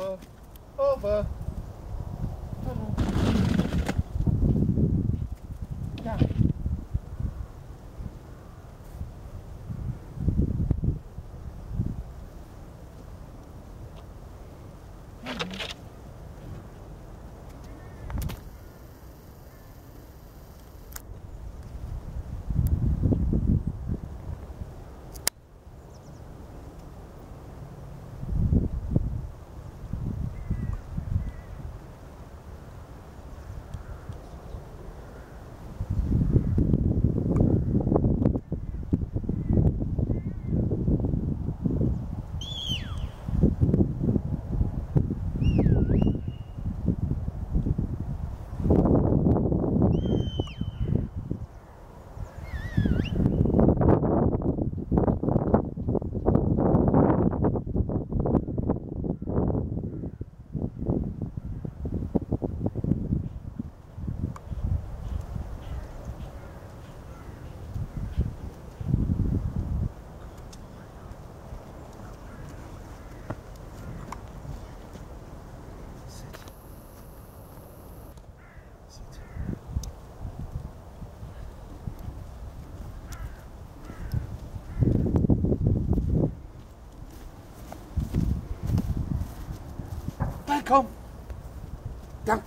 over, over. Tunnel. Down. Back Home. Down.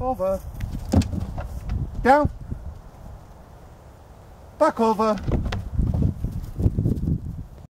Over. Down. Back over.